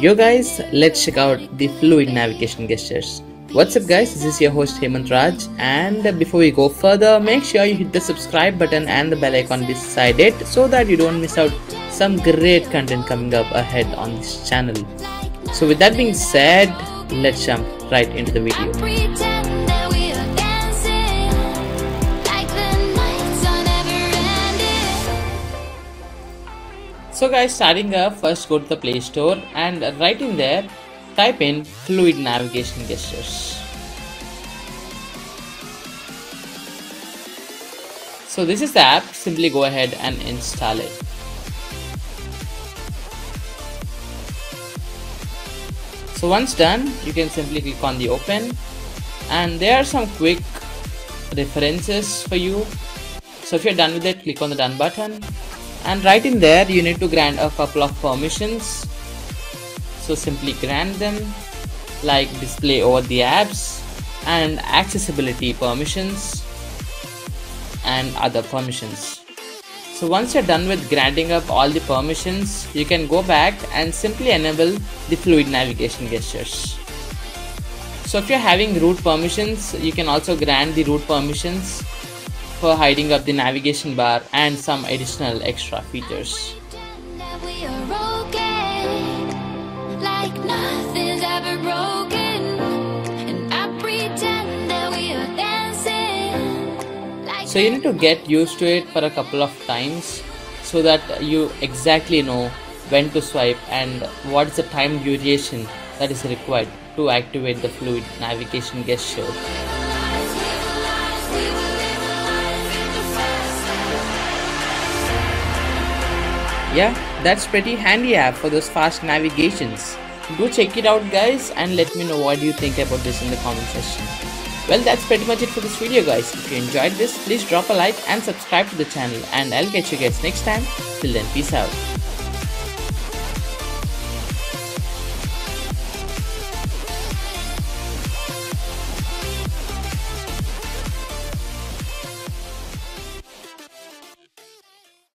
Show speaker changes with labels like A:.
A: Yo guys, let's check out the fluid navigation gestures. What's up guys, this is your host Hemant Raj and before we go further, make sure you hit the subscribe button and the bell icon beside it so that you don't miss out some great content coming up ahead on this channel. So with that being said, let's jump right into the video. So guys, starting up, first go to the Play Store and right in there, type in fluid navigation gestures. So this is the app, simply go ahead and install it. So once done, you can simply click on the open and there are some quick references for you. So if you're done with it, click on the done button and right in there you need to grant a couple of permissions. So simply grant them like display over the apps and accessibility permissions and other permissions. So once you're done with granting up all the permissions, you can go back and simply enable the fluid navigation gestures. So if you're having root permissions, you can also grant the root permissions for hiding up the navigation bar and some additional extra features.
B: Pretend that we are okay, like nothing's ever broken. And I pretend that we are dancing like
A: So you need to get used to it for a couple of times so that you exactly know when to swipe and what is the time duration that is required to activate the fluid navigation gesture. Yeah, that's pretty handy app for those fast navigations. Do check it out guys and let me know what you think about this in the comment section. Well that's pretty much it for this video guys. If you enjoyed this, please drop a like and subscribe to the channel and I'll catch you guys next time. Till then, peace out.